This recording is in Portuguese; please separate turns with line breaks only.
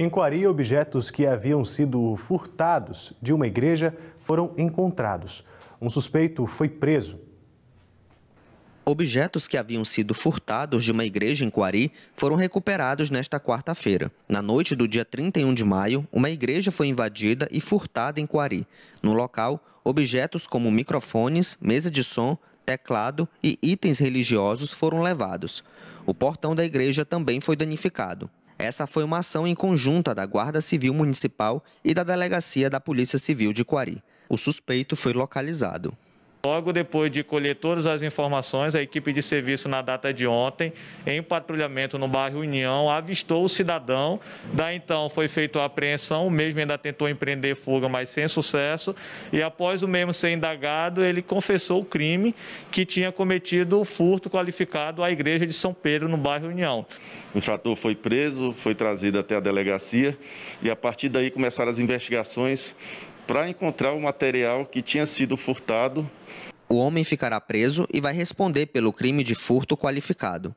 Em Quari, objetos que haviam sido furtados de uma igreja foram encontrados. Um suspeito foi preso.
Objetos que haviam sido furtados de uma igreja em Quari foram recuperados nesta quarta-feira. Na noite do dia 31 de maio, uma igreja foi invadida e furtada em Quari. No local, objetos como microfones, mesa de som, teclado e itens religiosos foram levados. O portão da igreja também foi danificado. Essa foi uma ação em conjunta da Guarda Civil Municipal e da Delegacia da Polícia Civil de Quari. O suspeito foi localizado.
Logo depois de colher todas as informações, a equipe de serviço na data de ontem, em patrulhamento no bairro União, avistou o cidadão. Daí então foi feita a apreensão, o mesmo ainda tentou empreender fuga, mas sem sucesso. E após o mesmo ser indagado, ele confessou o crime que tinha cometido o furto qualificado à igreja de São Pedro, no bairro União.
O infrator foi preso, foi trazido até a delegacia e a partir daí começaram as investigações para encontrar o material que tinha sido furtado.
O homem ficará preso e vai responder pelo crime de furto qualificado.